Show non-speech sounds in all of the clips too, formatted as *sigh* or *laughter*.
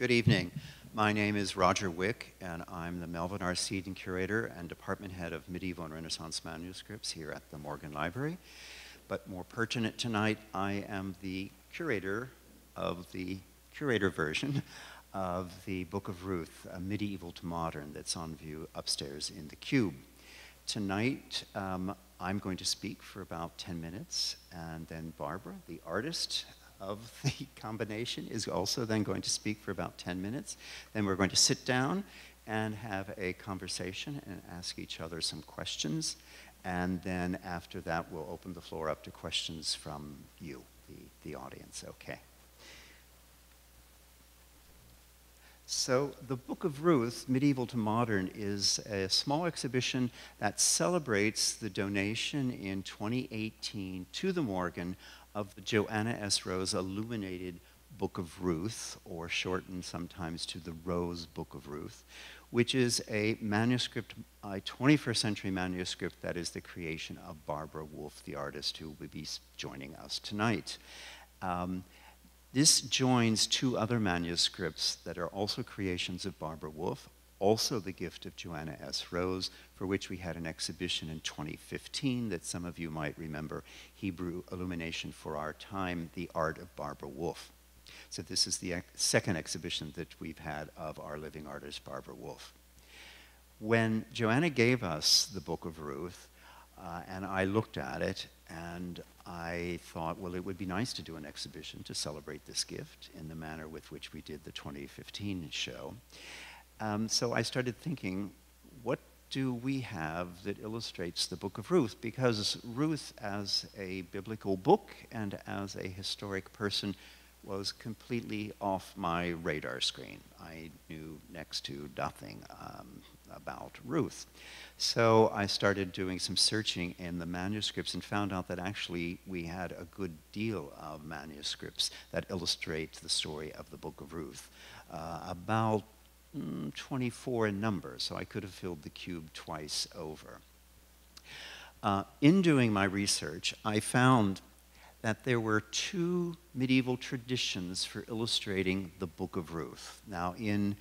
Good evening. My name is Roger Wieck, and I'm the Melvin R. Seiden Curator and Department Head of Medieval and Renaissance Manuscripts here at the Morgan Library. But more pertinent tonight, I am the curator of the curator version of the Book of Ruth, a Medieval to Modern, that's on view upstairs in the cube. Tonight, um, I'm going to speak for about 10 minutes, and then Barbara, the artist of the combination, is also then going to speak for about 10 minutes. Then we're going to sit down and have a conversation and ask each other some questions. And then after that, we'll open the floor up to questions from you, the, the audience. Okay. So, the Book of Ruth, Medieval to Modern, is a small exhibition that celebrates the donation in 2018 to the Morgan of the Joanna S. Rose Illuminated Book of Ruth, or shortened sometimes to the Rose Book of Ruth, which is a manuscript, a 21st century manuscript that is the creation of Barbara Wolff, the artist who will be joining us tonight. Um, this joins two other manuscripts that are also creations of Barbara Wolff, also the gift of Joanna S. Rose, for which we had an exhibition in 2015 that some of you might remember, Hebrew Illumination for Our Time, The Art of Barbara Wolff. So this is the second exhibition that we've had of our living artist, Barbara Wolff. When Joanna gave us the Book of Ruth, uh, and I looked at it, and I thought, well, it would be nice to do an exhibition to celebrate this gift in the manner with which we did the 2015 show. Um, so I started thinking, what do we have that illustrates the book of Ruth? Because Ruth, as a biblical book and as a historic person, was completely off my radar screen. I knew next to nothing um, about Ruth. So I started doing some searching in the manuscripts and found out that actually we had a good deal of manuscripts that illustrate the story of the book of Ruth. Uh, about mm, 24 in number, so I could have filled the cube twice over. Uh, in doing my research, I found that there were two medieval traditions for illustrating the book of Ruth. Now, in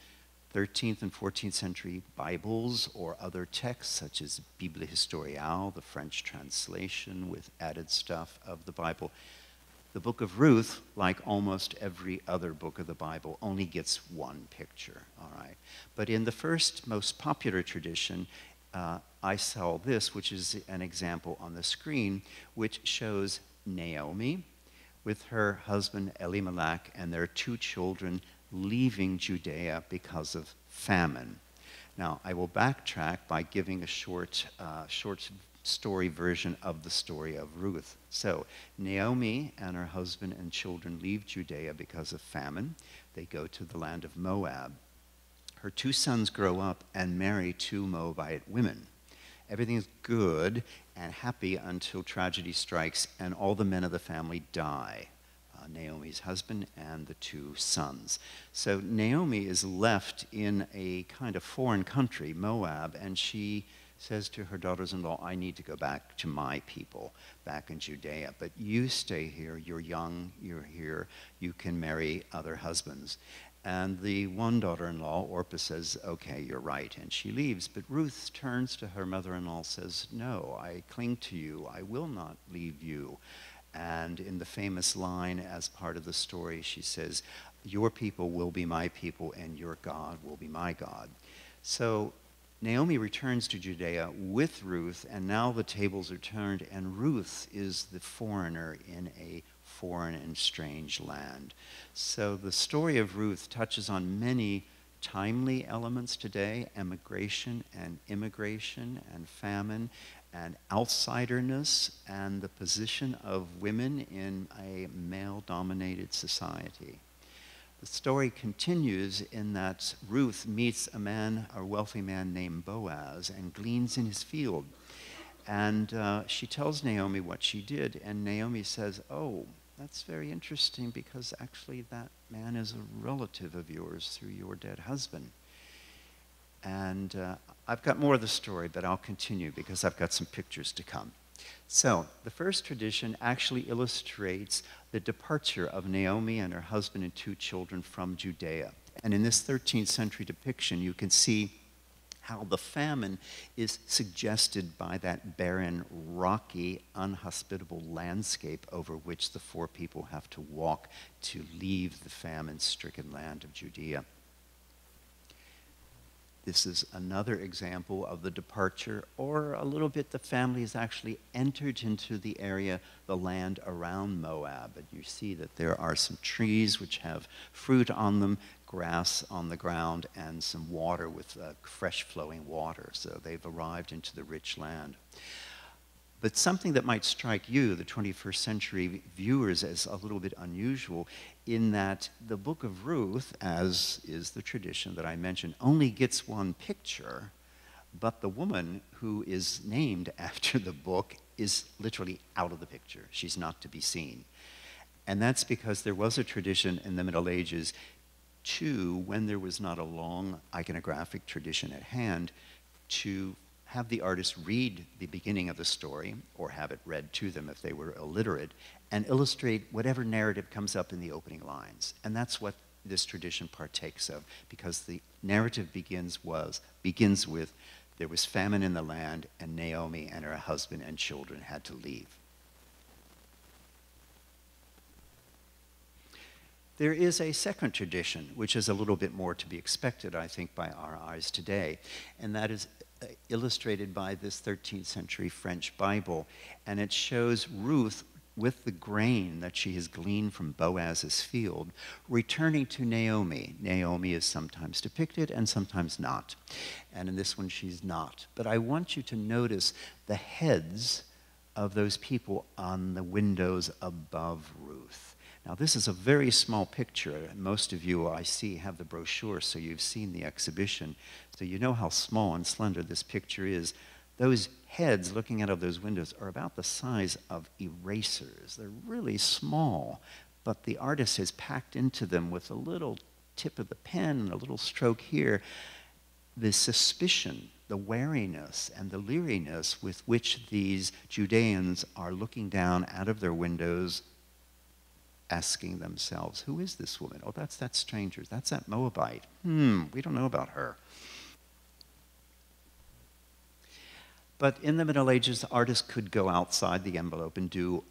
13th and 14th century Bibles or other texts, such as Bible Historiale, the French translation with added stuff of the Bible, the book of Ruth, like almost every other book of the Bible, only gets one picture, all right? But in the first most popular tradition, uh, I saw this, which is an example on the screen, which shows Naomi with her husband Elimelech and their two children leaving Judea because of famine. Now, I will backtrack by giving a short, uh, short story version of the story of Ruth. So, Naomi and her husband and children leave Judea because of famine. They go to the land of Moab. Her two sons grow up and marry two Moabite women. Everything is good and happy until tragedy strikes and all the men of the family die. Uh, Naomi's husband and the two sons. So Naomi is left in a kind of foreign country, Moab, and she says to her daughters in law, I need to go back to my people, back in Judea. But you stay here. You're young. You're here. You can marry other husbands. And the one daughter in law, Orpah, says, Okay, you're right. And she leaves. But Ruth turns to her mother in law says, No, I cling to you. I will not leave you. And in the famous line, as part of the story, she says, Your people will be my people, and your God will be my God. So Naomi returns to Judea with Ruth, and now the tables are turned, and Ruth is the foreigner in a foreign and strange land. So the story of Ruth touches on many timely elements today emigration and immigration and famine and outsiderness and the position of women in a male dominated society. The story continues in that Ruth meets a man, a wealthy man named Boaz, and gleans in his field. And uh, she tells Naomi what she did, and Naomi says, Oh, that's very interesting because actually that man is a relative of yours through your dead husband. And uh, I've got more of the story, but I'll continue because I've got some pictures to come. So, the first tradition actually illustrates the departure of Naomi and her husband and two children from Judea. And in this 13th century depiction, you can see how the famine is suggested by that barren, rocky, unhospitable landscape over which the four people have to walk to leave the famine stricken land of Judea. This is another example of the departure, or a little bit, the family has actually entered into the area, the land around Moab. And you see that there are some trees which have fruit on them, grass on the ground and some water with uh, fresh flowing water. So they've arrived into the rich land. But something that might strike you, the 21st century viewers, as a little bit unusual, in that the book of Ruth, as is the tradition that I mentioned, only gets one picture, but the woman who is named *laughs* after the book is literally out of the picture. She's not to be seen. And that's because there was a tradition in the Middle Ages to, when there was not a long iconographic tradition at hand, to have the artist read the beginning of the story or have it read to them if they were illiterate and illustrate whatever narrative comes up in the opening lines. And that's what this tradition partakes of because the narrative begins was begins with there was famine in the land and Naomi and her husband and children had to leave. There is a second tradition, which is a little bit more to be expected, I think, by our eyes today, and that is uh, illustrated by this 13th century French Bible. And it shows Ruth with the grain that she has gleaned from Boaz's field, returning to Naomi. Naomi is sometimes depicted and sometimes not. And in this one, she's not. But I want you to notice the heads of those people on the windows above Ruth. Now, this is a very small picture. Most of you, I see, have the brochure, so you've seen the exhibition. So you know how small and slender this picture is. Those heads looking out of those windows are about the size of erasers. They're really small, but the artist has packed into them with a little tip of the pen and a little stroke here the suspicion, the wariness, and the leeriness with which these Judeans are looking down out of their windows asking themselves, who is this woman? Oh, that's that stranger. That's that Moabite. Hmm, we don't know about her. But in the Middle Ages, artists could go outside the envelope and do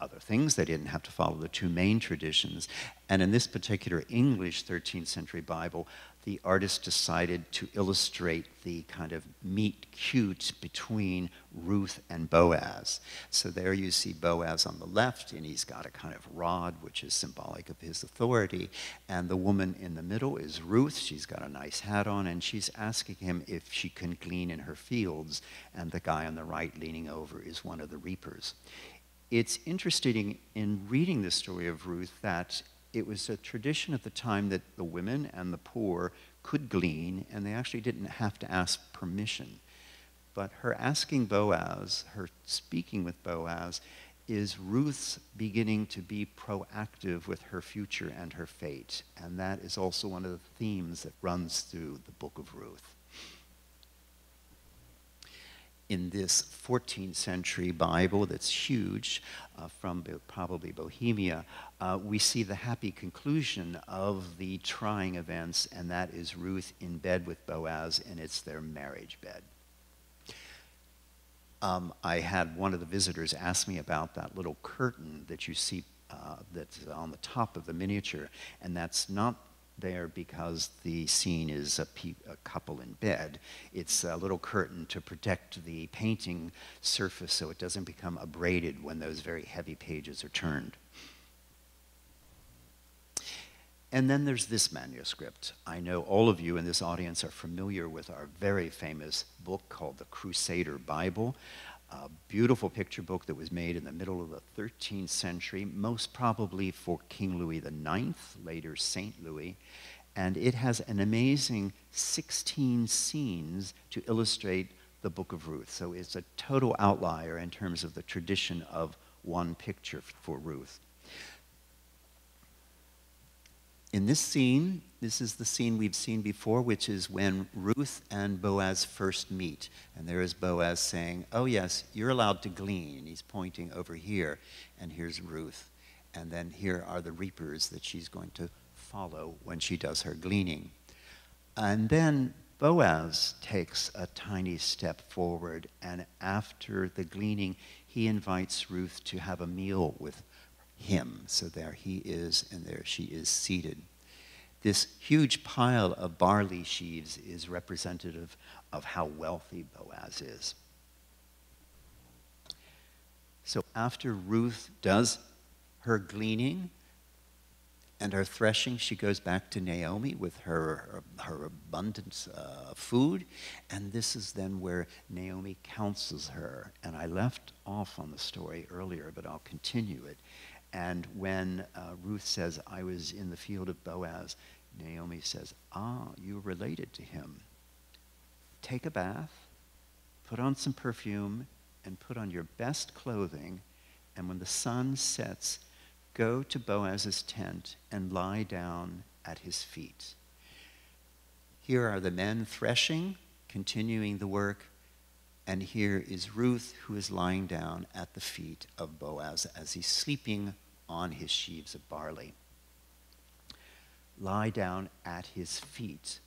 other things. They didn't have to follow the two main traditions. And in this particular English 13th century Bible, the artist decided to illustrate the kind of meet cute between Ruth and Boaz. So there you see Boaz on the left, and he's got a kind of rod, which is symbolic of his authority. And the woman in the middle is Ruth. She's got a nice hat on, and she's asking him if she can glean in her fields. And the guy on the right, leaning over, is one of the reapers. It's interesting in reading the story of Ruth that it was a tradition at the time that the women and the poor could glean, and they actually didn't have to ask permission. But her asking Boaz, her speaking with Boaz, is Ruth's beginning to be proactive with her future and her fate. And that is also one of the themes that runs through the book of Ruth in this 14th century Bible that's huge uh, from probably Bohemia, uh, we see the happy conclusion of the trying events, and that is Ruth in bed with Boaz, and it's their marriage bed. Um, I had one of the visitors ask me about that little curtain that you see uh, that's on the top of the miniature, and that's not there because the scene is a, a, couple in bed. It's a little curtain to protect the painting surface so it doesn't become abraded when those very heavy pages are turned. And then there's this manuscript. I know all of you in this audience are familiar with our very famous book called the Crusader Bible a beautiful picture book that was made in the middle of the 13th century, most probably for King Louis IX, later St. Louis. And it has an amazing 16 scenes to illustrate the book of Ruth. So it's a total outlier in terms of the tradition of one picture for Ruth. In this scene, this is the scene we've seen before, which is when Ruth and Boaz first meet. And there is Boaz saying, Oh, yes, you're allowed to glean. He's pointing over here. And here's Ruth. And then here are the reapers that she's going to follow when she does her gleaning. And then Boaz takes a tiny step forward, and after the gleaning, he invites Ruth to have a meal with him. So there he is, and there she is seated. This huge pile of barley sheaves is representative of how wealthy Boaz is. So after Ruth does her gleaning and her threshing, she goes back to Naomi with her, her abundant uh, food. And this is then where Naomi counsels her. And I left off on the story earlier, but I'll continue it. And when uh, Ruth says, I was in the field of Boaz, Naomi says, Ah, you're related to him. Take a bath, put on some perfume, and put on your best clothing. And when the sun sets, go to Boaz's tent and lie down at his feet. Here are the men threshing, continuing the work, and here is Ruth who is lying down at the feet of Boaz as he's sleeping on his sheaves of barley. Lie down at his feet.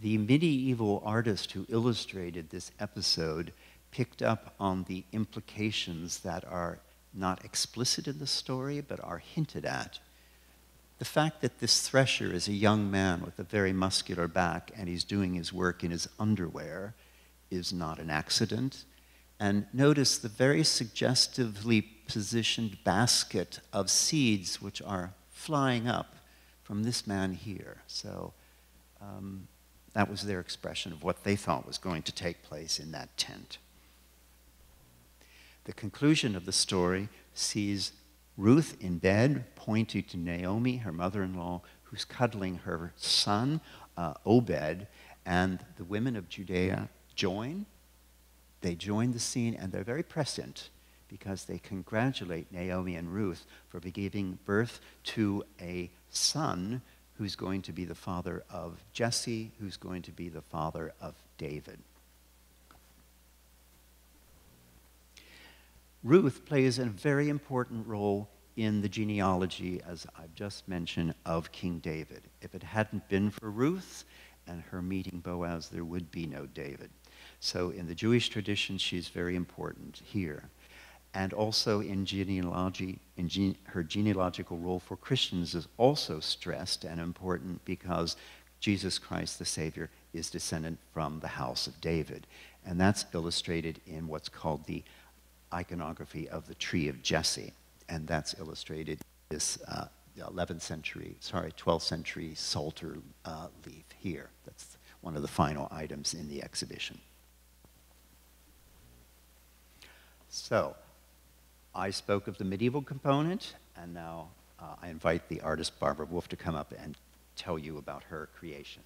The medieval artist who illustrated this episode picked up on the implications that are not explicit in the story but are hinted at. The fact that this thresher is a young man with a very muscular back and he's doing his work in his underwear is not an accident. And notice the very suggestively positioned basket of seeds which are flying up from this man here. So um, that was their expression of what they thought was going to take place in that tent. The conclusion of the story sees Ruth in bed, pointing to Naomi, her mother in law, who's cuddling her son, uh, Obed, and the women of Judea join. They join the scene, and they're very present because they congratulate Naomi and Ruth for giving birth to a son who's going to be the father of Jesse, who's going to be the father of David. Ruth plays a very important role in the genealogy, as I've just mentioned, of King David. If it hadn't been for Ruth and her meeting Boaz, there would be no David. So in the Jewish tradition, she's very important here and also in genealogy, in gene, her genealogical role for Christians is also stressed and important because Jesus Christ the Savior is descendant from the house of David. And that's illustrated in what's called the iconography of the tree of Jesse. And that's illustrated this uh, 11th century, sorry, 12th century Psalter uh, leaf here. That's one of the final items in the exhibition. So, I spoke of the medieval component, and now uh, I invite the artist Barbara Wolff to come up and tell you about her creation.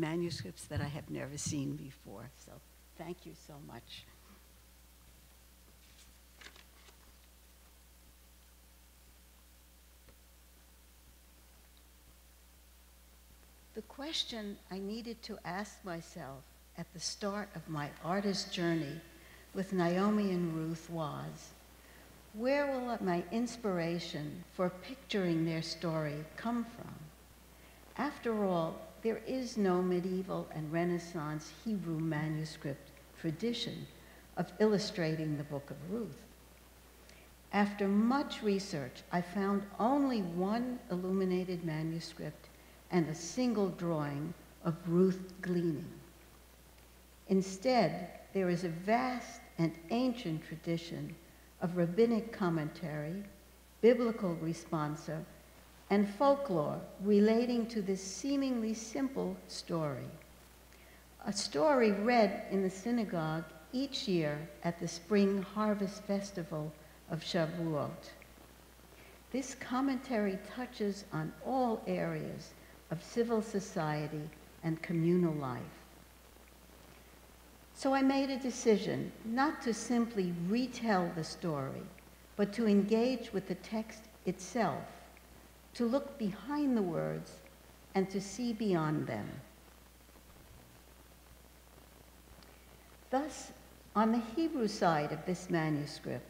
Manuscripts that I have never seen before. So thank you so much. The question I needed to ask myself at the start of my artist journey with Naomi and Ruth was, where will my inspiration for picturing their story come from? After all, there is no medieval and Renaissance Hebrew manuscript tradition of illustrating the book of Ruth. After much research, I found only one illuminated manuscript and a single drawing of Ruth gleaning. Instead, there is a vast and ancient tradition of rabbinic commentary, biblical responsa, and folklore relating to this seemingly simple story. A story read in the synagogue each year at the spring harvest festival of Shavuot. This commentary touches on all areas of civil society and communal life. So I made a decision not to simply retell the story, but to engage with the text itself, to look behind the words and to see beyond them. Thus, on the Hebrew side of this manuscript,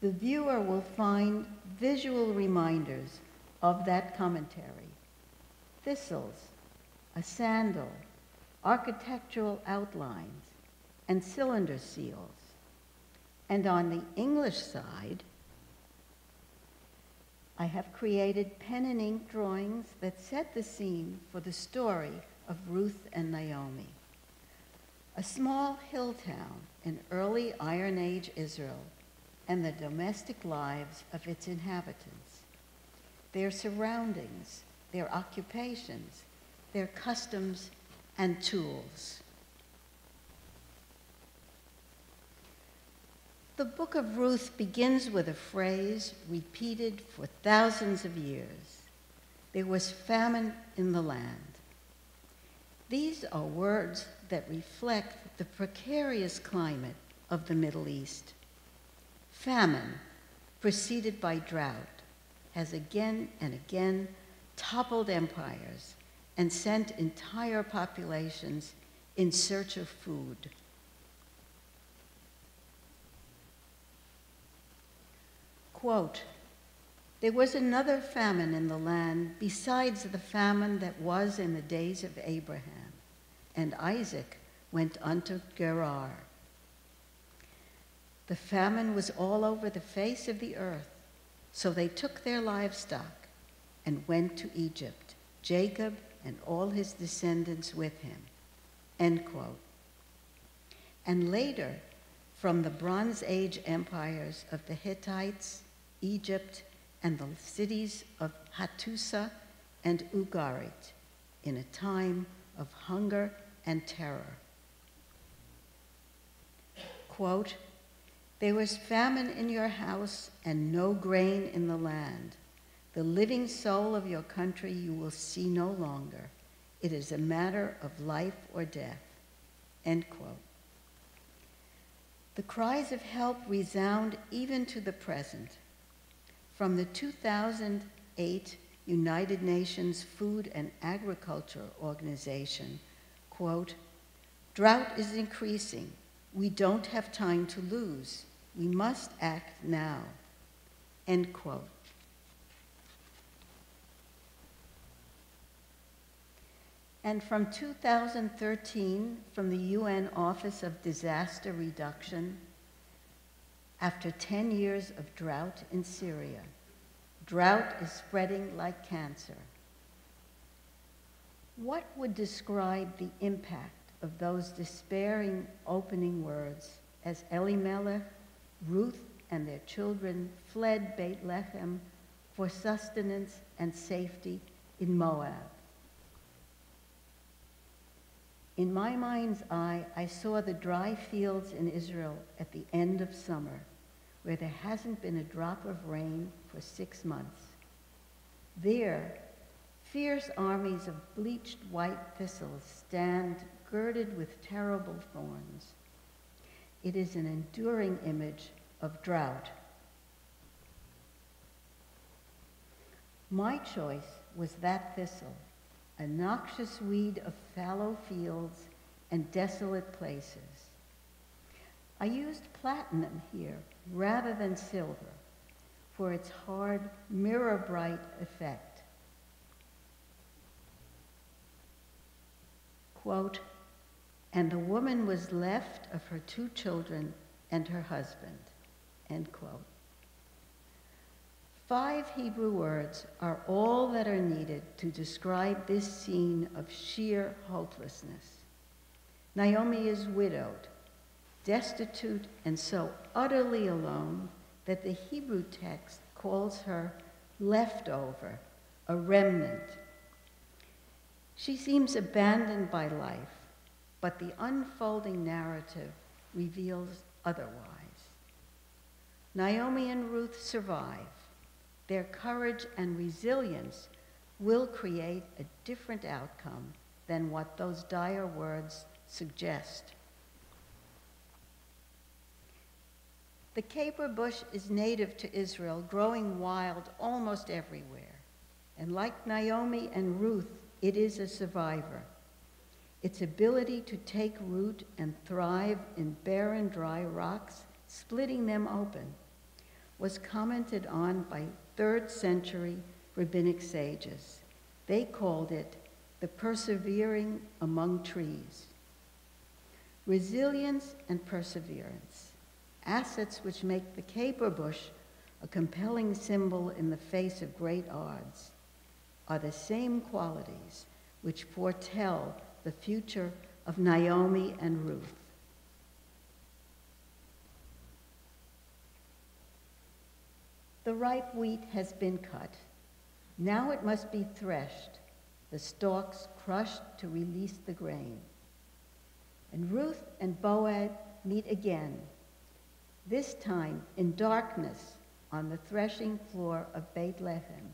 the viewer will find visual reminders of that commentary. Thistles, a sandal, architectural outlines, and cylinder seals. And on the English side, I have created pen and ink drawings that set the scene for the story of Ruth and Naomi. A small hill town in early Iron Age Israel and the domestic lives of its inhabitants, their surroundings, their occupations, their customs and tools. The book of Ruth begins with a phrase repeated for thousands of years. There was famine in the land. These are words that reflect the precarious climate of the Middle East. Famine, preceded by drought, has again and again toppled empires and sent entire populations in search of food. Quote, there was another famine in the land besides the famine that was in the days of Abraham, and Isaac went unto Gerar. The famine was all over the face of the earth, so they took their livestock and went to Egypt, Jacob and all his descendants with him. End quote. And later, from the Bronze Age empires of the Hittites, Egypt, and the cities of Hattusa and Ugarit in a time of hunger and terror. Quote, there was famine in your house and no grain in the land. The living soul of your country you will see no longer. It is a matter of life or death. End quote. The cries of help resound even to the present from the 2008 United Nations Food and Agriculture Organization, quote, drought is increasing. We don't have time to lose. We must act now, end quote. And from 2013, from the UN Office of Disaster Reduction, after 10 years of drought in Syria. Drought is spreading like cancer. What would describe the impact of those despairing opening words as Elimelech, Ruth, and their children fled Bethlehem for sustenance and safety in Moab? In my mind's eye, I saw the dry fields in Israel at the end of summer where there hasn't been a drop of rain for six months. There, fierce armies of bleached white thistles stand girded with terrible thorns. It is an enduring image of drought. My choice was that thistle, a noxious weed of fallow fields and desolate places. I used platinum here rather than silver for its hard, mirror bright effect. Quote, and the woman was left of her two children and her husband, end quote. Five Hebrew words are all that are needed to describe this scene of sheer hopelessness. Naomi is widowed destitute and so utterly alone that the Hebrew text calls her leftover, a remnant. She seems abandoned by life, but the unfolding narrative reveals otherwise. Naomi and Ruth survive. Their courage and resilience will create a different outcome than what those dire words suggest. The caper bush is native to Israel, growing wild almost everywhere. And like Naomi and Ruth, it is a survivor. Its ability to take root and thrive in barren, dry rocks, splitting them open, was commented on by third century rabbinic sages. They called it the persevering among trees. Resilience and perseverance, assets which make the caper bush a compelling symbol in the face of great odds, are the same qualities which foretell the future of Naomi and Ruth. The ripe wheat has been cut. Now it must be threshed, the stalks crushed to release the grain. And Ruth and Boaz meet again, this time in darkness on the threshing floor of Bethlehem,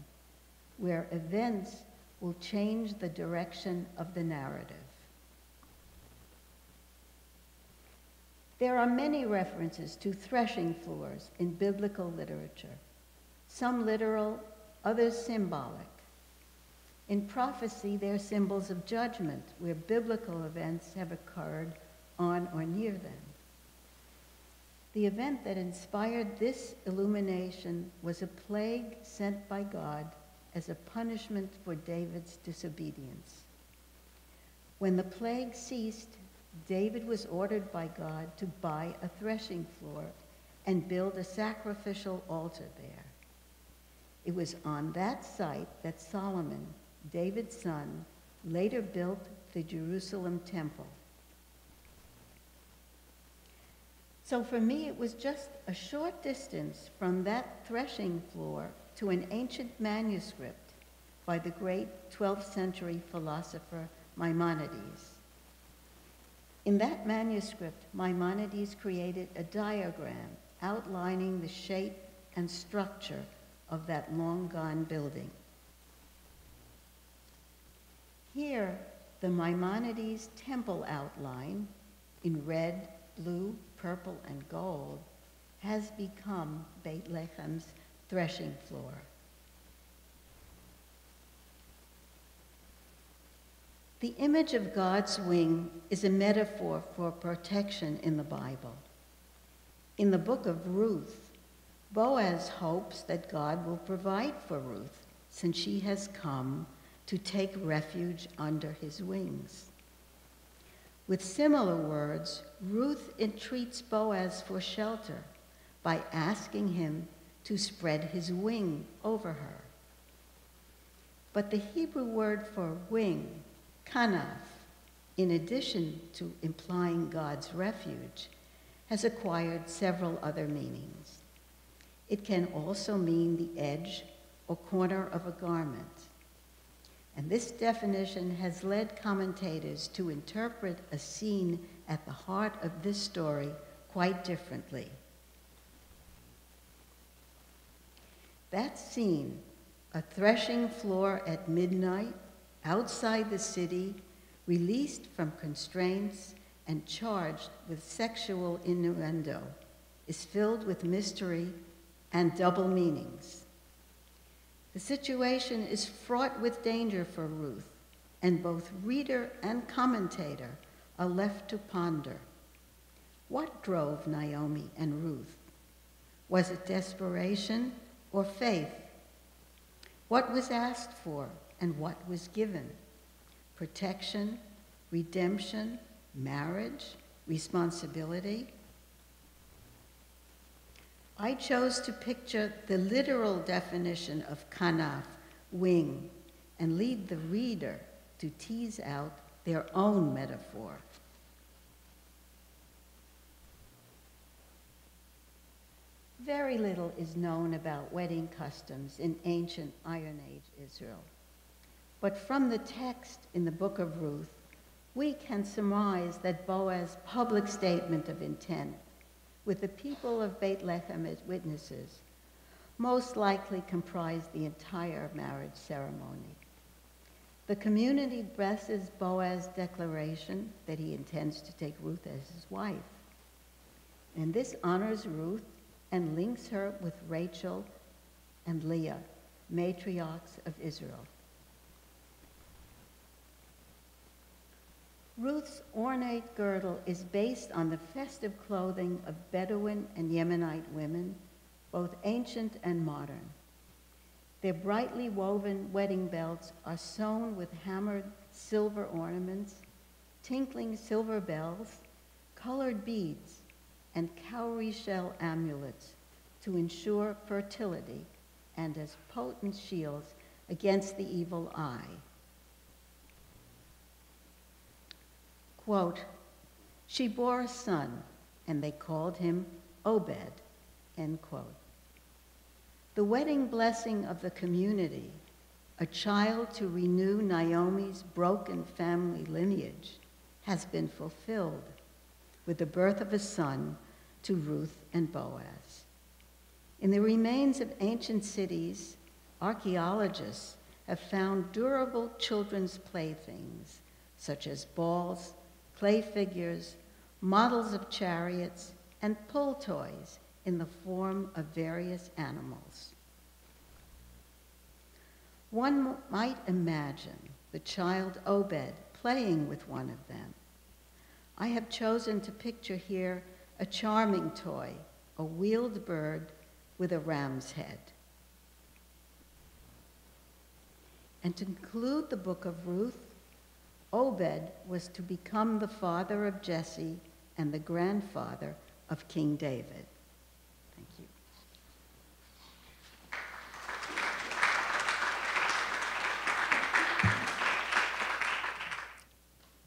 where events will change the direction of the narrative. There are many references to threshing floors in biblical literature, some literal, others symbolic. In prophecy, they're symbols of judgment, where biblical events have occurred on or near them. The event that inspired this illumination was a plague sent by God as a punishment for David's disobedience. When the plague ceased, David was ordered by God to buy a threshing floor and build a sacrificial altar there. It was on that site that Solomon, David's son, later built the Jerusalem temple. So for me, it was just a short distance from that threshing floor to an ancient manuscript by the great 12th century philosopher Maimonides. In that manuscript, Maimonides created a diagram outlining the shape and structure of that long gone building. Here, the Maimonides temple outline in red, blue, purple, and gold has become Beit threshing floor. The image of God's wing is a metaphor for protection in the Bible. In the book of Ruth, Boaz hopes that God will provide for Ruth since she has come to take refuge under his wings. With similar words, Ruth entreats Boaz for shelter by asking him to spread his wing over her. But the Hebrew word for wing, kanaf, in addition to implying God's refuge, has acquired several other meanings. It can also mean the edge or corner of a garment. And this definition has led commentators to interpret a scene at the heart of this story quite differently. That scene, a threshing floor at midnight, outside the city, released from constraints and charged with sexual innuendo, is filled with mystery and double meanings. The situation is fraught with danger for Ruth, and both reader and commentator are left to ponder. What drove Naomi and Ruth? Was it desperation or faith? What was asked for and what was given? Protection, redemption, marriage, responsibility? I chose to picture the literal definition of kanaf, wing, and lead the reader to tease out their own metaphor. Very little is known about wedding customs in ancient Iron Age Israel. But from the text in the book of Ruth, we can surmise that Boaz's public statement of intent with the people of Bethlehem as witnesses, most likely comprised the entire marriage ceremony. The community blesses Boaz's declaration that he intends to take Ruth as his wife. And this honors Ruth and links her with Rachel and Leah, matriarchs of Israel. Ruth's ornate girdle is based on the festive clothing of Bedouin and Yemenite women, both ancient and modern. Their brightly woven wedding belts are sewn with hammered silver ornaments, tinkling silver bells, colored beads, and cowrie shell amulets to ensure fertility and as potent shields against the evil eye. Quote, she bore a son, and they called him Obed, end quote. The wedding blessing of the community, a child to renew Naomi's broken family lineage, has been fulfilled with the birth of a son to Ruth and Boaz. In the remains of ancient cities, archaeologists have found durable children's playthings such as balls, clay figures, models of chariots, and pull toys in the form of various animals. One might imagine the child Obed playing with one of them. I have chosen to picture here a charming toy, a wheeled bird with a ram's head. And to conclude the book of Ruth, Obed was to become the father of Jesse and the grandfather of King David. Thank you.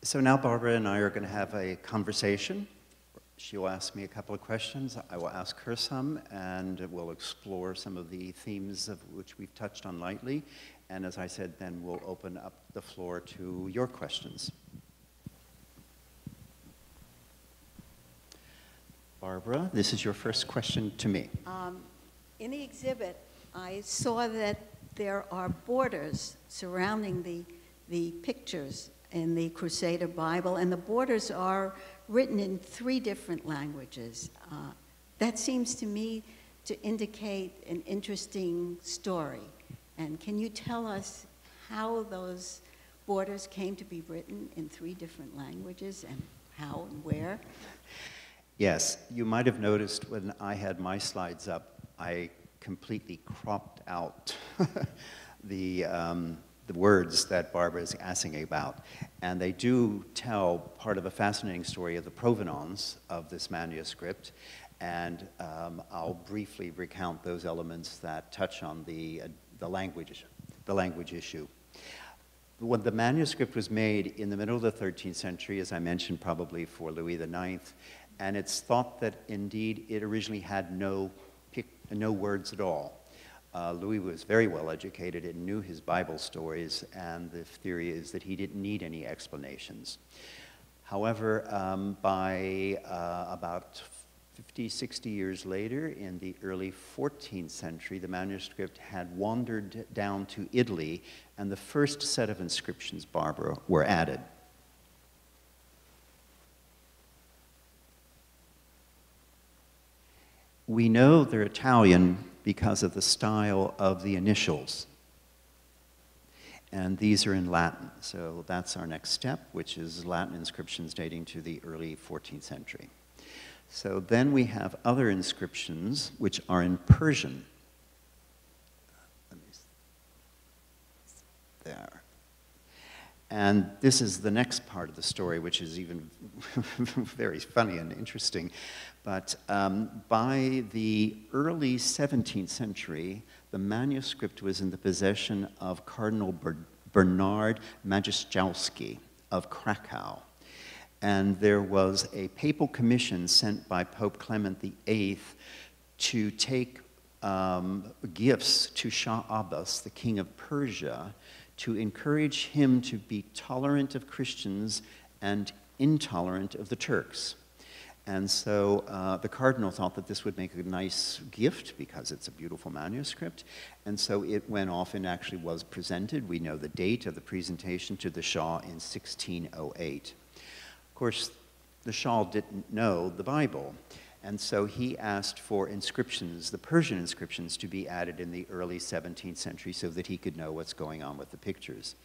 So now Barbara and I are going to have a conversation. She will ask me a couple of questions. I will ask her some, and we'll explore some of the themes of which we've touched on lightly. And as I said, then we'll open up the floor to your questions. Barbara, this is your first question to me. Um, in the exhibit, I saw that there are borders surrounding the, the pictures in the Crusader Bible, and the borders are written in three different languages. Uh, that seems to me to indicate an interesting story. And can you tell us how those borders came to be written in three different languages and how and where? Yes, you might have noticed when I had my slides up, I completely cropped out *laughs* the um, the words that Barbara is asking about. And they do tell part of a fascinating story of the provenance of this manuscript. And um, I'll briefly recount those elements that touch on the, uh, the, language, the language issue. When the manuscript was made in the middle of the 13th century, as I mentioned, probably for Louis IX, and it's thought that indeed it originally had no, no words at all. Uh, Louis was very well educated and knew his Bible stories, and the theory is that he didn't need any explanations. However, um, by uh, about 50, 60 years later, in the early 14th century, the manuscript had wandered down to Italy, and the first set of inscriptions, Barbara, were added. We know they're Italian because of the style of the initials. And these are in Latin. So that's our next step, which is Latin inscriptions dating to the early 14th century. So then we have other inscriptions which are in Persian. There. And this is the next part of the story, which is even *laughs* very funny and interesting. But um, by the early 17th century, the manuscript was in the possession of Cardinal Bernard Maciejowski of Krakow. And there was a papal commission sent by Pope Clement VIII to take um, gifts to Shah Abbas, the king of Persia, to encourage him to be tolerant of Christians and intolerant of the Turks. And so uh, the cardinal thought that this would make a nice gift because it's a beautiful manuscript. And so it went off and actually was presented. We know the date of the presentation to the Shah in 1608. Of course, the Shah didn't know the Bible. And so he asked for inscriptions, the Persian inscriptions, to be added in the early 17th century so that he could know what's going on with the pictures.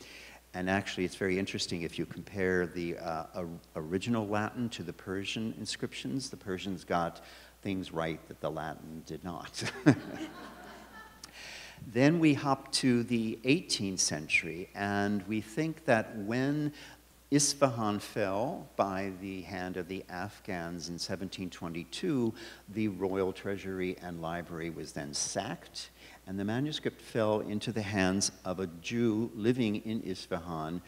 And actually, it's very interesting if you compare the uh, original Latin to the Persian inscriptions. The Persians got things right that the Latin did not. *laughs* then we hop to the 18th century, and we think that when Isfahan fell by the hand of the Afghans in 1722, the royal treasury and library was then sacked and the manuscript fell into the hands of a Jew living in Isfahan,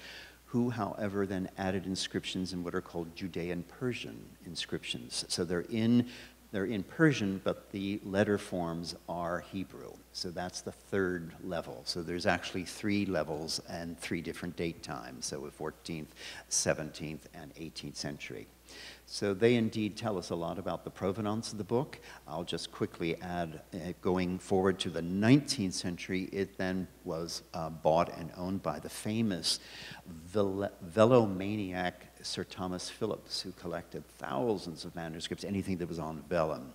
who, however, then added inscriptions in what are called Judeo-Persian inscriptions. So they're in, they're in Persian, but the letter forms are Hebrew. So that's the third level. So there's actually three levels and three different date times. So the 14th, 17th, and 18th century. So they indeed tell us a lot about the provenance of the book. I'll just quickly add, uh, going forward to the 19th century, it then was uh, bought and owned by the famous vel vellomaniac Sir Thomas Phillipps, who collected thousands of manuscripts, anything that was on vellum.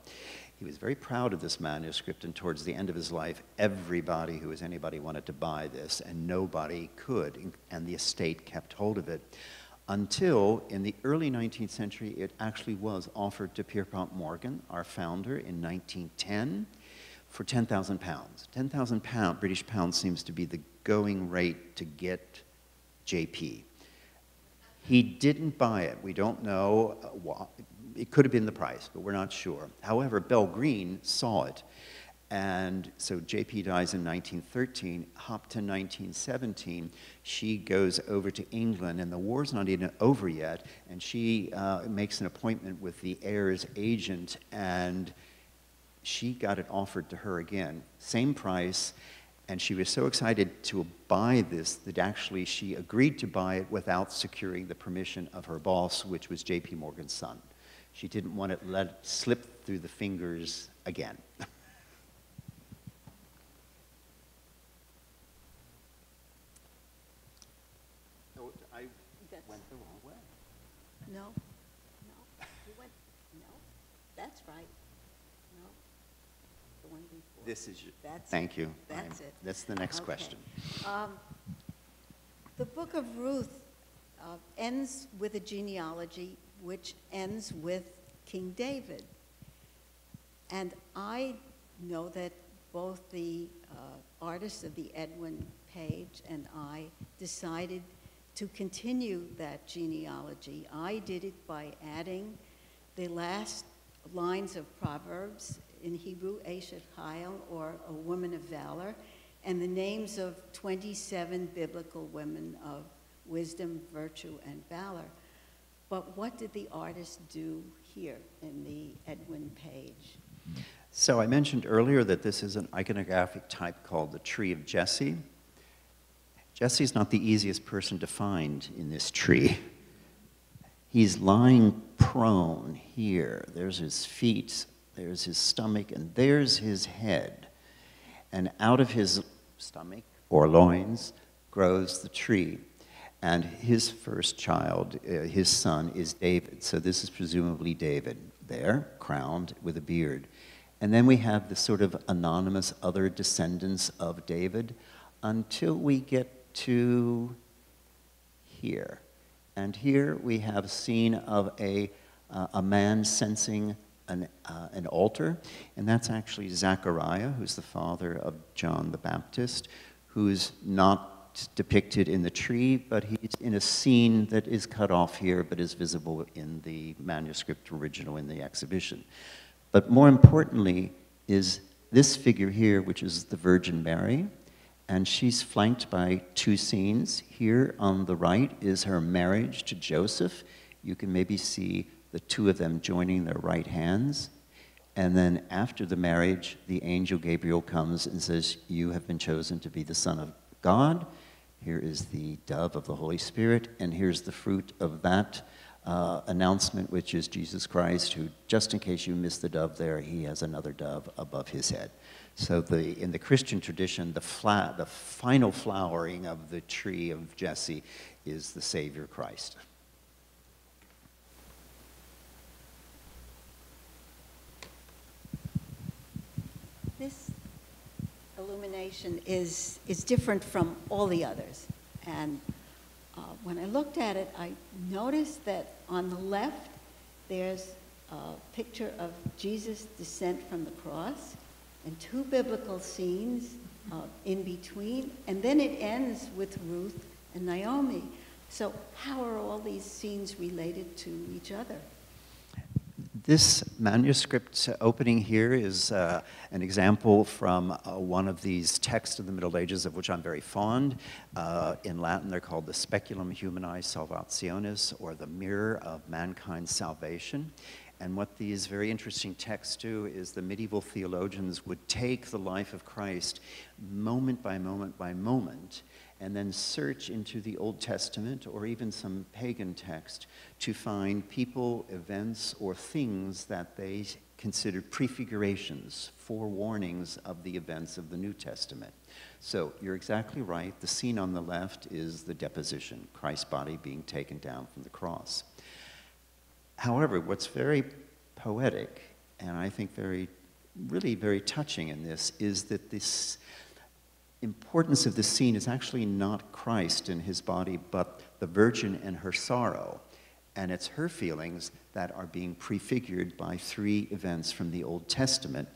He was very proud of this manuscript, and towards the end of his life, everybody who was anybody wanted to buy this, and nobody could, and the estate kept hold of it until in the early 19th century, it actually was offered to Pierpont Morgan, our founder, in 1910 for 10,000 pounds. 10,000 pound, British pounds seems to be the going rate to get JP. He didn't buy it. We don't know. Uh, it could have been the price, but we're not sure. However, Belle Greene saw it and so JP dies in 1913. Hop to 1917. She goes over to England, and the war's not even over yet. And she uh, makes an appointment with the heir's agent, and she got it offered to her again. Same price. And she was so excited to buy this that actually she agreed to buy it without securing the permission of her boss, which was JP Morgan's son. She didn't want it let slip through the fingers again. *laughs* This is, That's thank you. That's I'm- it. That's the next Okay. question. Um, The book of Ruth uh, ends with a genealogy which ends with King David. And I know that both the uh, artist of the Eadwine page and I decided to continue that genealogy. I did it by adding the last lines of Proverbs in Hebrew, Eshet Chayil, or a woman of valor, and the names of 27 biblical women of wisdom, virtue, and valor. But what did the artist do here in the Eadwine page? So I mentioned earlier that this is an iconographic type called the Tree of Jesse. Jesse's not the easiest person to find in this tree. He's lying prone here. There's his feet there's his stomach, and there's his head. And out of his stomach or loins grows the tree. And his first child, uh, his son, is David. So this is presumably David there, crowned with a beard. And then we have the sort of anonymous other descendants of David until we get to here. And here we have a scene of a, uh, a man censing an, uh, an altar, and that's actually Zechariah, who's the father of John the Baptist, who's not depicted in the tree, but he's in a scene that is cut off here, but is visible in the manuscript original in the exhibition. But more importantly is this figure here, which is the Virgin Mary, and she's flanked by two scenes. Here on the right is her marriage to Joseph. You can maybe see the two of them joining their right hands. And then after the marriage, the angel Gabriel comes and says, You have been chosen to be the Son of God. Here is the dove of the Holy Spirit, and here's the fruit of that uh, announcement, which is Jesus Christ, who, just in case you missed the dove there, he has another dove above his head. So the, in the Christian tradition, the, flat, the final flowering of the tree of Jesse is the Savior Christ. This illumination is, is different from all the others. And uh, when I looked at it, I noticed that on the left, there's a picture of Jesus' descent from the cross and two biblical scenes uh, in between. And then it ends with Ruth and Naomi. So, how are all these scenes related to each other? This manuscript opening here is uh, an example from uh, one of these texts of the Middle Ages of which I'm very fond. Uh, in Latin, they're called the Speculum Humanae Salvationis, or the Mirror of Mankind's Salvation. And what these very interesting texts do is the medieval theologians would take the life of Christ moment by moment by moment and then search into the Old Testament or even some pagan text to find people, events, or things that they considered prefigurations, forewarnings of the events of the New Testament. So you're exactly right. The scene on the left is the deposition, Christ's body being taken down from the cross. However, what's very poetic and I think very, really very touching in this is that this importance of the scene is actually not Christ in his body, but the Virgin and her sorrow. And it's her feelings that are being prefigured by three events from the Old Testament.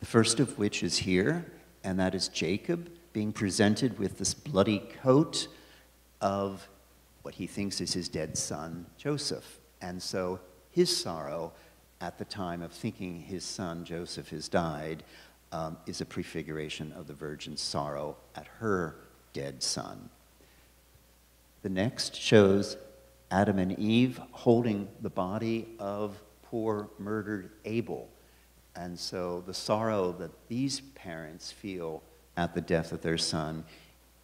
The first of which is here, and that is Jacob being presented with this bloody coat of what he thinks is his dead son, Joseph. And so his sorrow at the time of thinking his son Joseph has died um, is a prefiguration of the Virgin's sorrow at her dead son. The next shows Adam and Eve holding the body of poor murdered Abel. And so the sorrow that these parents feel at the death of their son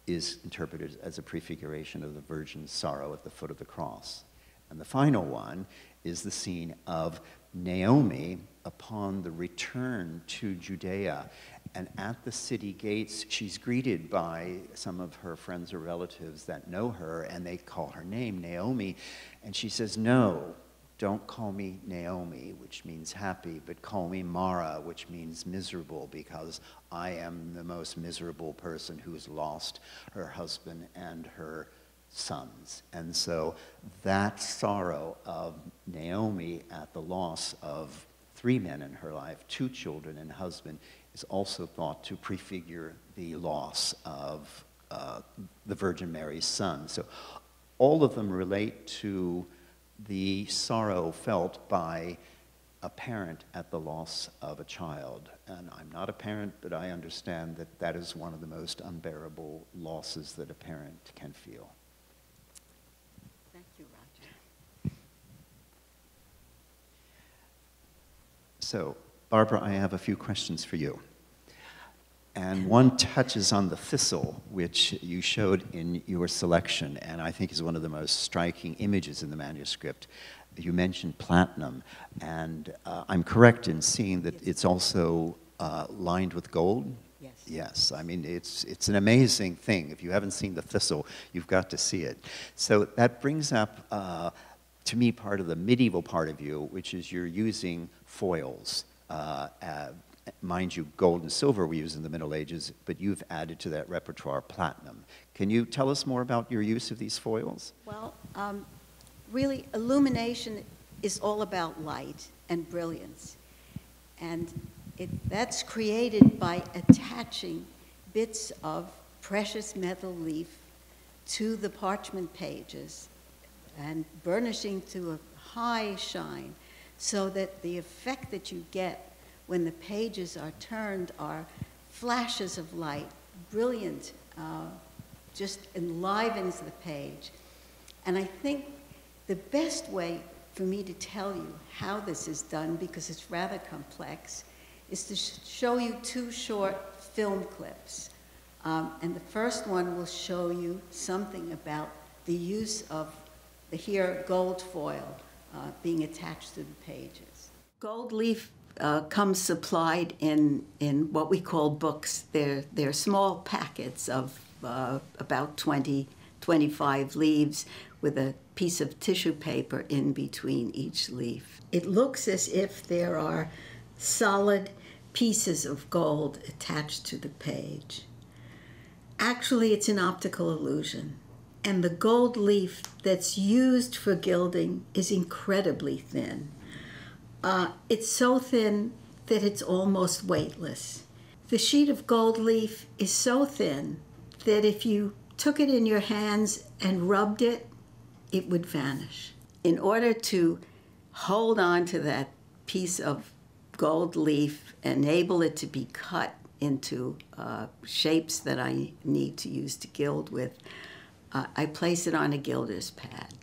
is interpreted as a prefiguration of the Virgin's sorrow at the foot of the cross. And the final one is the scene of Naomi upon the return to Judea. And at the city gates, she's greeted by some of her friends or relatives that know her, and they call her name, Naomi. And she says, No, don't call me Naomi, which means happy, but call me Mara, which means miserable, because I am the most miserable person who's lost her husband and her sons. And so that sorrow of Naomi at the loss of three men in her life, two children and husband, is also thought to prefigure the loss of uh, the Virgin Mary's son. So all of them relate to the sorrow felt by a parent at the loss of a child. And I'm not a parent, but I understand that that is one of the most unbearable losses that a parent can feel. Thank you, Roger. So, Barbara, I have a few questions for you. And one touches on the thistle, which you showed in your selection, and I think is one of the most striking images in the manuscript. You mentioned platinum, and uh, I'm correct in seeing that it's also uh, lined with gold? Yes. Yes, I mean, it's, it's an amazing thing. If you haven't seen the thistle, you've got to see it. So that brings up, uh, to me, part of the medieval part of you, which is you're using foils. Uh, uh, mind you, gold and silver we use in the Middle Ages, but you've added to that repertoire platinum. Can you tell us more about your use of these foils? Well, um, really, illumination is all about light and brilliance. And it, that's created by attaching bits of precious metal leaf to the parchment pages and burnishing to a high shine so that the effect that you get when the pages are turned are flashes of light, brilliant, uh, just enlivens the page. And I think the best way for me to tell you how this is done, because it's rather complex, is to sh show you two short film clips. Um, and the first one will show you something about the use of the here gold foil uh, being attached to the pages. Gold leaf uh, comes supplied in, in what we call books. They're, they're small packets of uh, about 20, 25 leaves with a piece of tissue paper in between each leaf. It looks as if there are solid pieces of gold attached to the page. Actually, it's an optical illusion, and the gold leaf that's used for gilding is incredibly thin. Uh, it's so thin that it's almost weightless. The sheet of gold leaf is so thin that if you took it in your hands and rubbed it, it would vanish. In order to hold on to that piece of gold leaf, enable it to be cut into uh, shapes that I need to use to gild with, uh, I place it on a gilder's pad.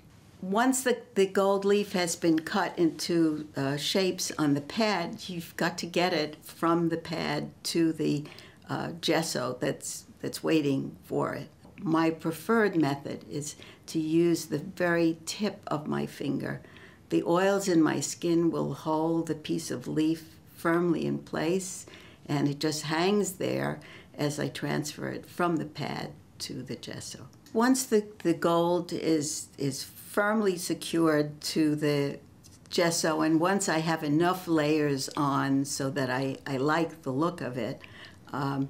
Once the, the gold leaf has been cut into uh, shapes on the pad, you've got to get it from the pad to the uh, gesso that's, that's waiting for it. My preferred method is to use the very tip of my finger the oils in my skin will hold the piece of leaf firmly in place, and it just hangs there as I transfer it from the pad to the gesso. Once the, the gold is, is firmly secured to the gesso, and once I have enough layers on so that I, I like the look of it, um,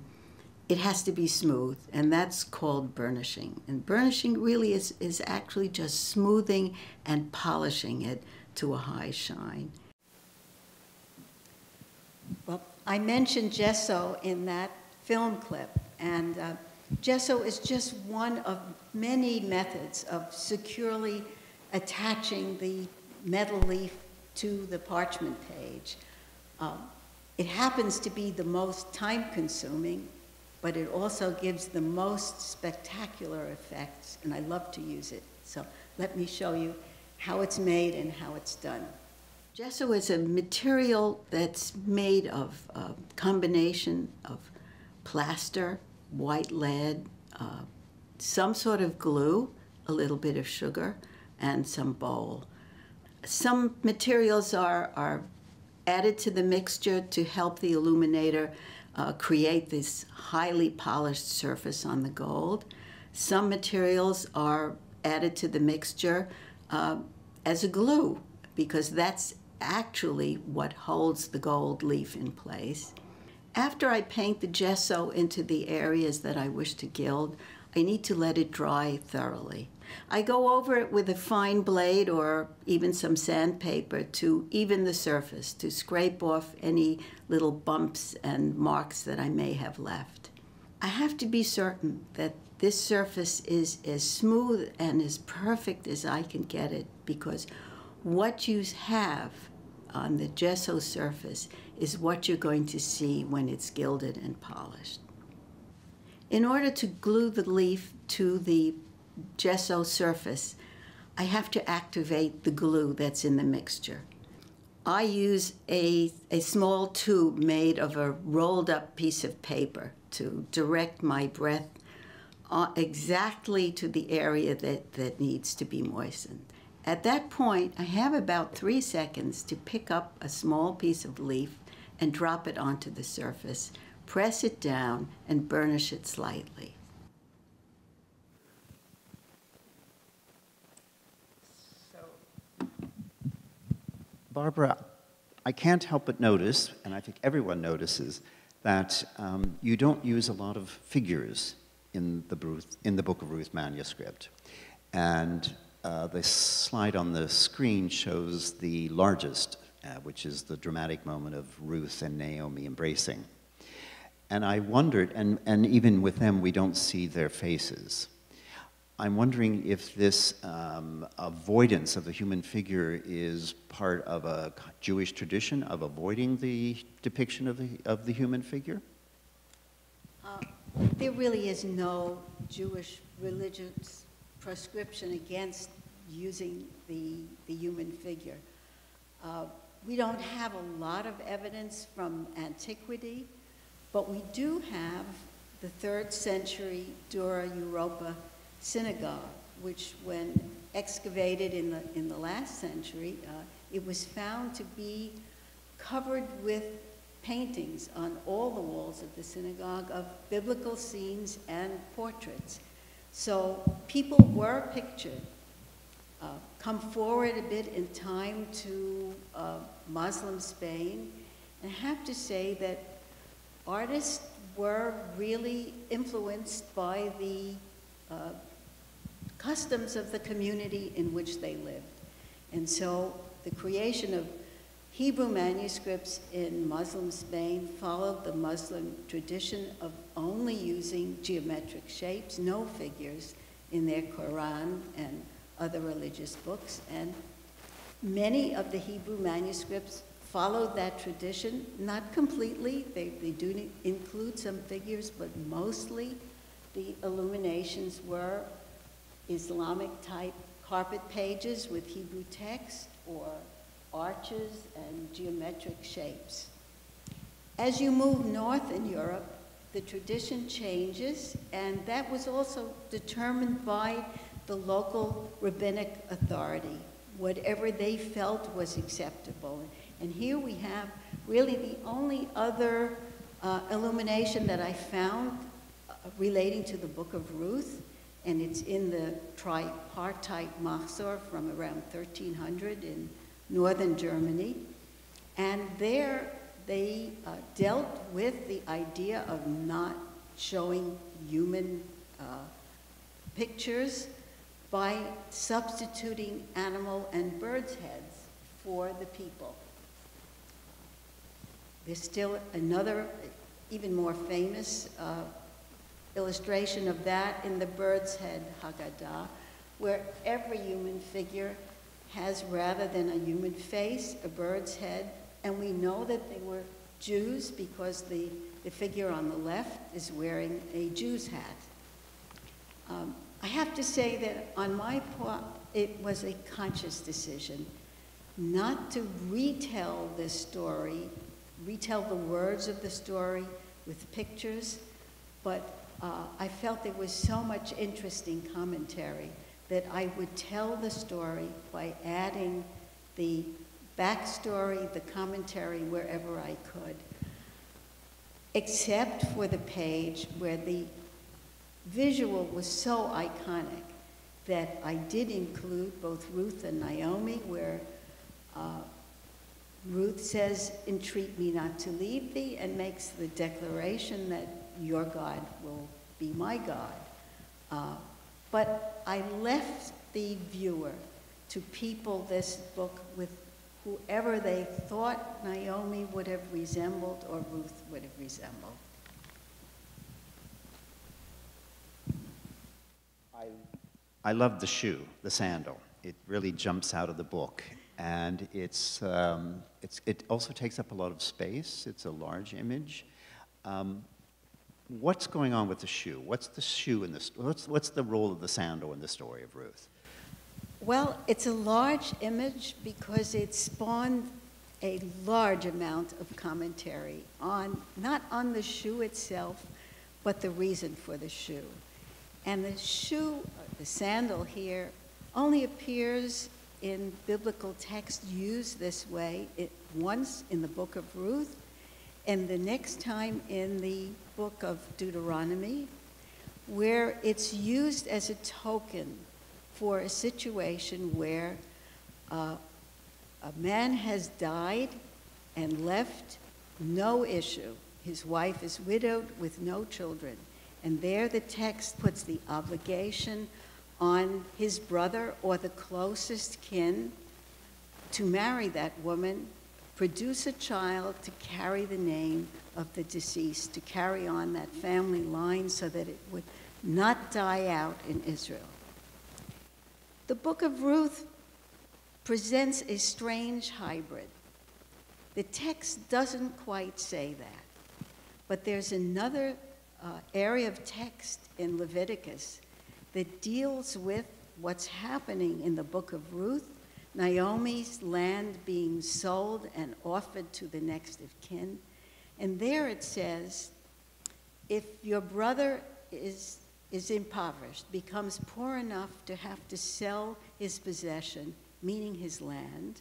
it has to be smooth, and that's called burnishing. And burnishing really is, is actually just smoothing and polishing it to a high shine. Well, I mentioned gesso in that film clip, and uh, gesso is just one of many methods of securely attaching the metal leaf to the parchment page. Um, it happens to be the most time consuming but it also gives the most spectacular effects, and I love to use it. So let me show you how it's made and how it's done. Gesso is a material that's made of a combination of plaster, white lead, uh, some sort of glue, a little bit of sugar, and some bole. Some materials are, are added to the mixture to help the illuminator uh, create this highly polished surface on the gold. Some materials are added to the mixture uh, as a glue because that's actually what holds the gold leaf in place. After I paint the gesso into the areas that I wish to gild, I need to let it dry thoroughly. I go over it with a fine blade or even some sandpaper to even the surface, to scrape off any little bumps and marks that I may have left. I have to be certain that this surface is as smooth and as perfect as I can get it because what you have on the gesso surface is what you're going to see when it's gilded and polished. In order to glue the leaf to the gesso surface, I have to activate the glue that's in the mixture. I use a, a small tube made of a rolled up piece of paper to direct my breath uh, exactly to the area that, that needs to be moistened. At that point, I have about three seconds to pick up a small piece of leaf and drop it onto the surface, press it down, and burnish it slightly. Barbara, I can't help but notice, and I think everyone notices, that um, you don't use a lot of figures in the, Ruth, in the Book of Ruth manuscript. And uh, the slide on the screen shows the largest, uh, which is the dramatic moment of Ruth and Naomi embracing. And I wondered, and, and even with them, we don't see their faces. I'm wondering if this um, avoidance of the human figure is part of a Jewish tradition of avoiding the depiction of the, of the human figure? Uh, there really is no Jewish religious prescription against using the, the human figure. Uh, we don't have a lot of evidence from antiquity, but we do have the third century Dura Europa synagogue, which when excavated in the, in the last century, uh, it was found to be covered with paintings on all the walls of the synagogue of biblical scenes and portraits. So people were pictured. Uh, come forward a bit in time to uh, Muslim Spain, and I have to say that artists were really influenced by the uh, customs of the community in which they lived. And so the creation of Hebrew manuscripts in Muslim Spain followed the Muslim tradition of only using geometric shapes, no figures, in their Quran and other religious books. And many of the Hebrew manuscripts followed that tradition, not completely, they, they do include some figures, but mostly the illuminations were Islamic type carpet pages with Hebrew text or arches and geometric shapes. As you move north in Europe, the tradition changes, and that was also determined by the local rabbinic authority, whatever they felt was acceptable. And here we have really the only other uh, illumination that I found uh, relating to the book of Ruth, and it's in the tripartite Machzor from around 1300 in northern Germany. And there they uh, dealt with the idea of not showing human uh, pictures by substituting animal and birds' heads for the people. There's still another, even more famous uh, illustration of that in the bird's head Haggadah, where every human figure has, rather than a human face, a bird's head. And we know that they were Jews because the, the figure on the left is wearing a Jew's hat. Um, I have to say that on my part, it was a conscious decision not to retell this story, retell the words of the story with pictures, but uh, I felt there was so much interesting commentary that I would tell the story by adding the backstory, the commentary, wherever I could, except for the page where the visual was so iconic that I did include both Ruth and Naomi, where uh, Ruth says, Entreat me not to leave thee, and makes the declaration that your God will be my God. Uh, but I left the viewer to people this book with whoever they thought Naomi would have resembled or Ruth would have resembled. I, I love the shoe, the sandal. It really jumps out of the book. And it's, um, it's, it also takes up a lot of space. It's a large image. Um, what's going on with the shoe? What's the shoe in this? What's, what's the role of the sandal in the story of Ruth? Well, it's a large image because it spawned a large amount of commentary on, not on the shoe itself, but the reason for the shoe. And the shoe, the sandal here, only appears in biblical text used this way it, once in the book of Ruth, and the next time in the book of Deuteronomy, where it's used as a token for a situation where uh, a man has died and left no issue. His wife is widowed with no children. And there the text puts the obligation on his brother or the closest kin to marry that woman, produce a child to carry the name of the deceased, to carry on that family line so that it would not die out in Israel. The book of Ruth presents a strange hybrid. The text doesn't quite say that, but there's another uh, area of text in Leviticus that deals with what's happening in the book of Ruth Naomi's land being sold and offered to the next of kin. And there it says, if your brother is, is impoverished, becomes poor enough to have to sell his possession, meaning his land,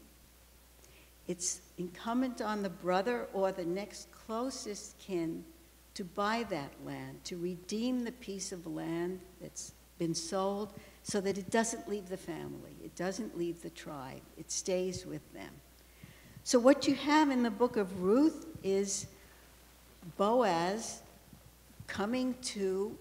it's incumbent on the brother or the next closest kin to buy that land, to redeem the piece of land that's been sold so that it doesn't leave the family, doesn't leave the tribe, it stays with them. So, what you have in the book of Ruth is Boaz coming to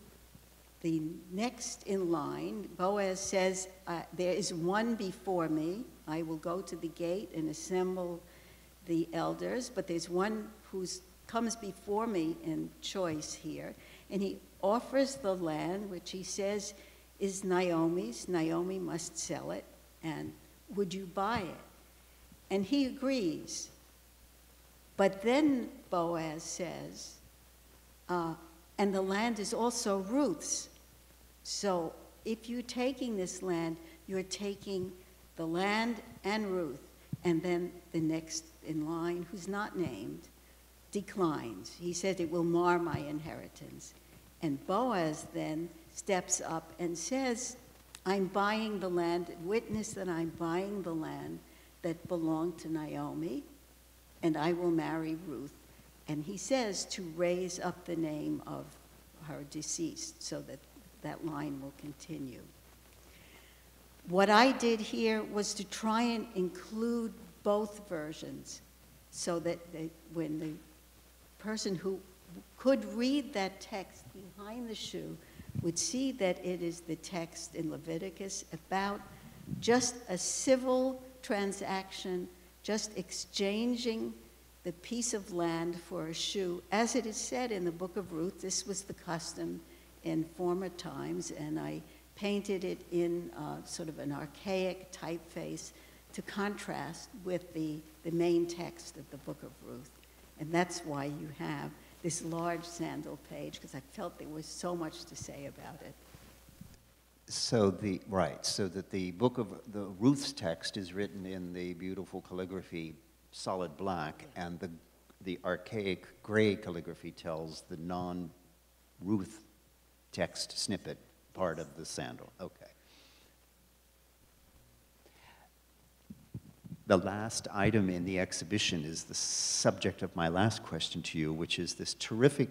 the next in line. Boaz says, uh, There is one before me. I will go to the gate and assemble the elders, but there's one who comes before me in choice here. And he offers the land, which he says is Naomi's. Naomi must sell it. And would you buy it? And he agrees. But then Boaz says, uh, and the land is also Ruth's. So if you're taking this land, you're taking the land and Ruth. And then the next in line, who's not named, declines. He says, It will mar my inheritance. And Boaz then steps up and says, I'm buying the land, witness that I'm buying the land that belonged to Naomi, and I will marry Ruth. And he says to raise up the name of her deceased so that that line will continue. What I did here was to try and include both versions so that they, when the person who could read that text behind the shoe would see that it is the text in Leviticus about just a civil transaction, just exchanging the piece of land for a shoe. As it is said in the book of Ruth, this was the custom in former times, and I painted it in uh, sort of an archaic typeface to contrast with the, the main text of the book of Ruth. And that's why you have this large sandal page, because I felt there was so much to say about it. So the right, so that the book of the Ruth's text is written in the beautiful calligraphy, solid black, and the the archaic gray calligraphy tells the non-Ruth text snippet part of the sandal. Okay. The last item in the exhibition is the subject of my last question to you, which is this terrific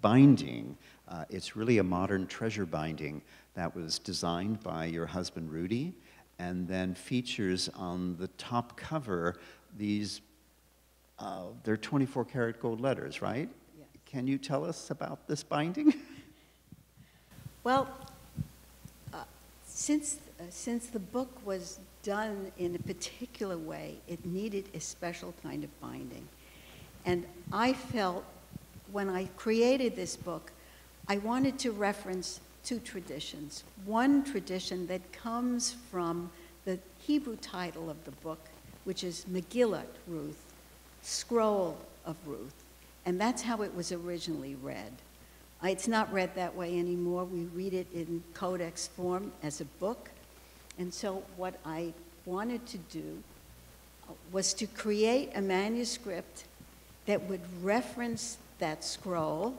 binding. Uh, it's really a modern treasure binding that was designed by your husband Rudy and then features on the top cover these, uh, they're 24 karat gold letters, right? Yes. Can you tell us about this binding? *laughs* Well, uh, since, uh, since the book was done in a particular way, it needed a special kind of binding. And I felt when I created this book, I wanted to reference two traditions. One tradition that comes from the Hebrew title of the book, which is Megillat Ruth, Scroll of Ruth. And that's how it was originally read. It's not read that way anymore. We read it in codex form as a book. And so, what I wanted to do uh, was to create a manuscript that would reference that scroll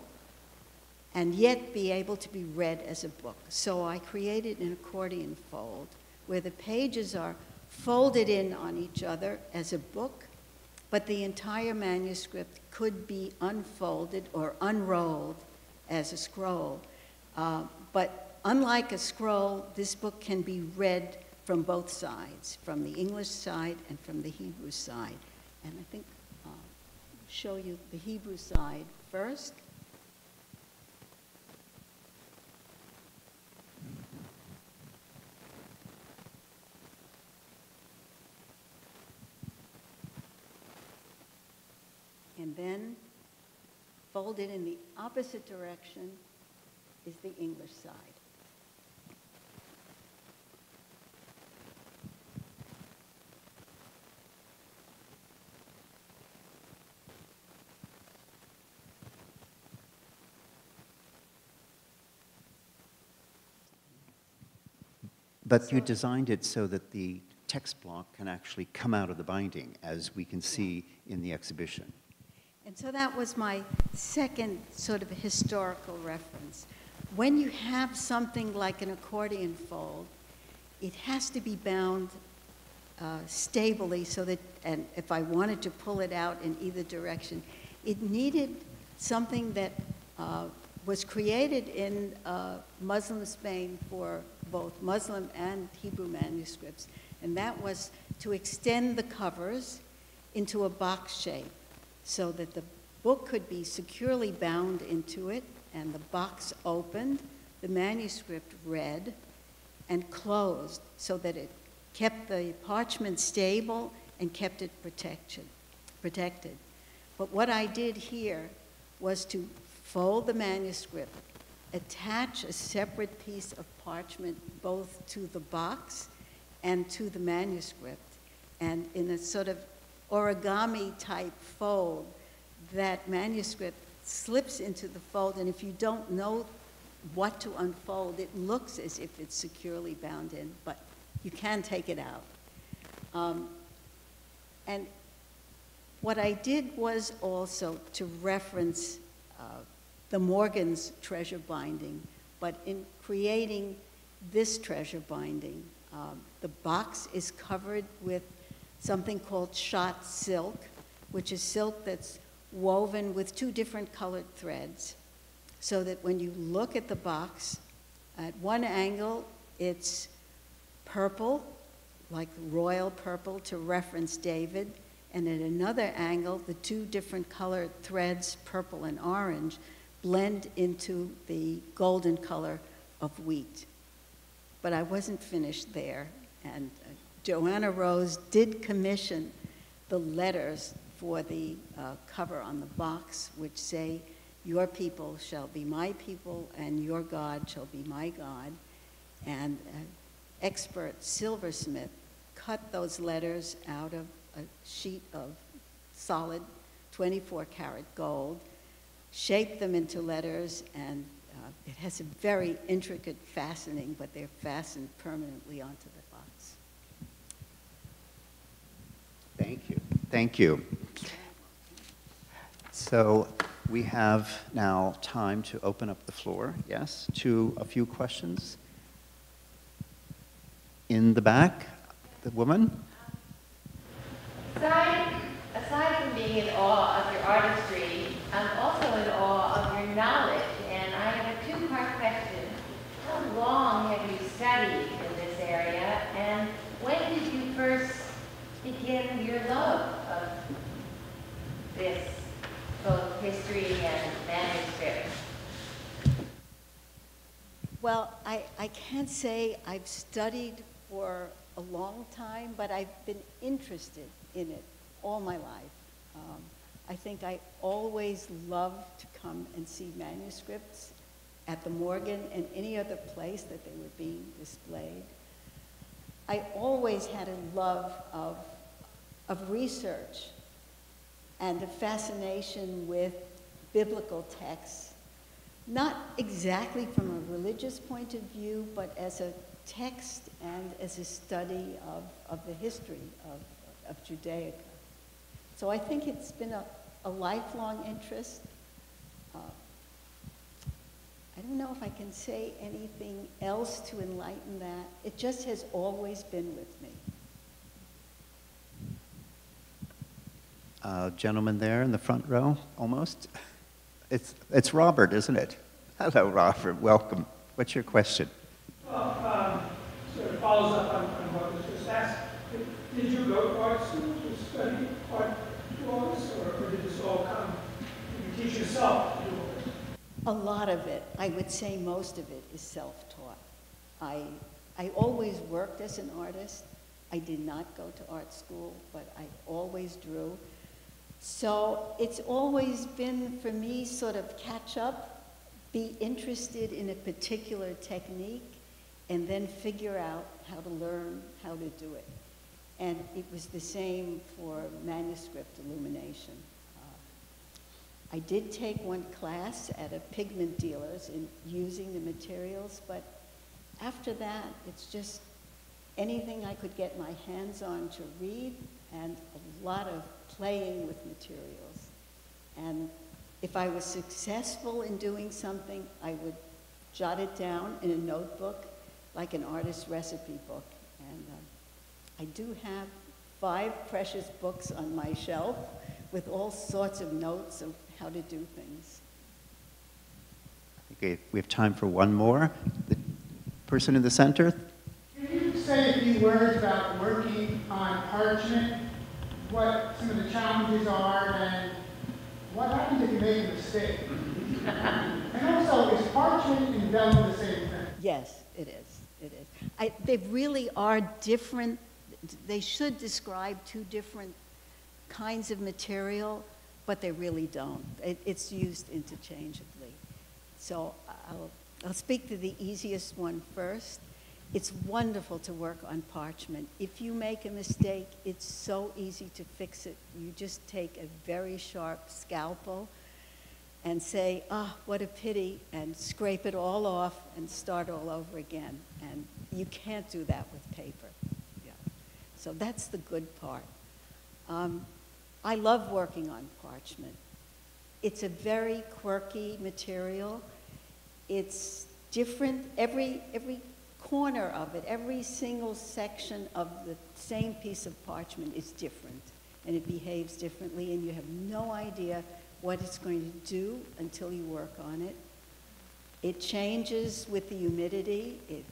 and yet be able to be read as a book. So I created an accordion fold where the pages are folded in on each other as a book, but the entire manuscript could be unfolded or unrolled as a scroll. Uh, but unlike a scroll, this book can be read from both sides, from the English side and from the Hebrew side. And I think I'll show you the Hebrew side first. And then folded in the opposite direction is the English side. But you designed it so that the text block can actually come out of the binding, as we can see in the exhibition. And so that was my second sort of historical reference. when you have something like an accordion fold, it has to be bound uh, stably so that, and if I wanted to pull it out in either direction, it needed something that uh, was created in uh, Muslim Spain for both Muslim and Hebrew manuscripts, and that was to extend the covers into a box shape so that the book could be securely bound into it and the box opened, the manuscript read, and closed so that it kept the parchment stable and kept it protection, protected. But what I did here was to fold the manuscript, attach a separate piece of parchment both to the box and to the manuscript, and in a sort of origami type fold, that manuscript slips into the fold, and if you don't know what to unfold, it looks as if it's securely bound in, but you can take it out. Um, and what I did was also to reference uh, the Morgan's treasure binding, but in creating this treasure binding, um, the box is covered with something called shot silk, which is silk that's woven with two different colored threads so that when you look at the box, at one angle it's purple, like royal purple to reference David, and at another angle, the two different colored threads, purple and orange, blend into the golden color of wheat. But I wasn't finished there, and uh, Joanna Rose did commission the letters for the uh, cover on the box, which say, Your people shall be my people, and your God shall be my God. And an expert silversmith cut those letters out of a sheet of solid 24 karat gold, shaped them into letters, and uh, it has a very intricate fastening, but they're fastened permanently onto the box. Thank you. Thank you. So we have now time to open up the floor, yes, to a few questions. In the back, the woman. Aside, aside from being in awe of your artistry, I'm also in awe of your knowledge. And I have a two-part question. How long have you studied in this area? And when did you first begin your love of this both history and manuscript? Well, I, I can't say I've studied for a long time, but I've been interested in it all my life. Um, I think I always loved to come and see manuscripts at the Morgan and any other place that they were being displayed. I always had a love of, of research and a fascination with biblical texts, not exactly from a religious point of view, but as a text and as a study of, of the history of, of Judaica. So I think it's been a, a lifelong interest. Uh, I don't know if I can say anything else to enlighten that. It just has always been with me. uh, gentleman there in the front row, almost. It's, it's Robert, isn't it? Hello, Robert. Welcome. What's your question? Well, um, sort of follows up on, on what was just asked. Did, did you go to art school to study art drawings, or, or did this all come? A lot of it, I would say most of it, is self-taught. I, I always worked as an artist. I did not go to art school, but I always drew. So it's always been for me sort of catch up, be interested in a particular technique, and then figure out how to learn how to do it. And it was the same for manuscript illumination. Uh, I did take one class at a pigment dealer's in using the materials, but after that, it's just anything I could get my hands on to read and a lot of playing with materials. And if I was successful in doing something, I would jot it down in a notebook, like an artist's recipe book. And um, I do have five precious books on my shelf with all sorts of notes of how to do things. Okay, we have time for one more. The person in the center. Can you say a few words about working on parchment, what some of the challenges are, and what happens if you make a mistake? and also, is parchment and vellum the same thing? Yes, it is. It is. I, they really are different. They should describe two different kinds of material, but they really don't. It, it's used interchangeably. So I'll, I'll speak to the easiest one first. It's wonderful to work on parchment. If you make a mistake, it's so easy to fix it. You just take a very sharp scalpel and say, oh, what a pity, and scrape it all off and start all over again. And you can't do that with paper. Yeah. So that's the good part. Um, I love working on parchment. It's a very quirky material. It's different, every, every corner of it, every single section of the same piece of parchment is different. And it behaves differently, and you have no idea what it's going to do until you work on it. It changes with the humidity, it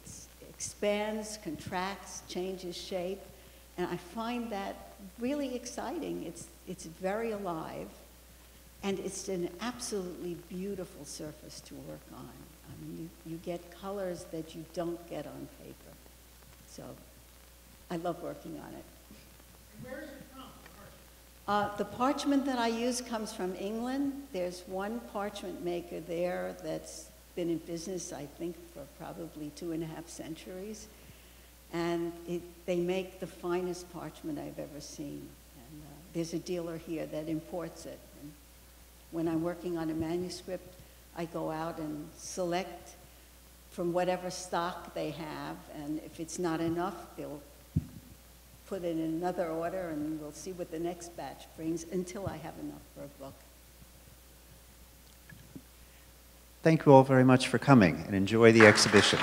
expands, contracts, changes shape, and I find that really exciting. It's, it's very alive, and it's an absolutely beautiful surface to work on. I mean, you, you get colors that you don't get on paper. So I love working on it. Where is it from? Uh, the parchment that I use comes from England. There's one parchment maker there that's been in business, I think, for probably two and a half centuries. And it, they make the finest parchment I've ever seen. There's a dealer here that imports it. And when I'm working on a manuscript, I go out and select from whatever stock they have. And if it's not enough, they'll put it in another order and we'll see what the next batch brings until I have enough for a book. Thank you all very much for coming and enjoy the exhibition.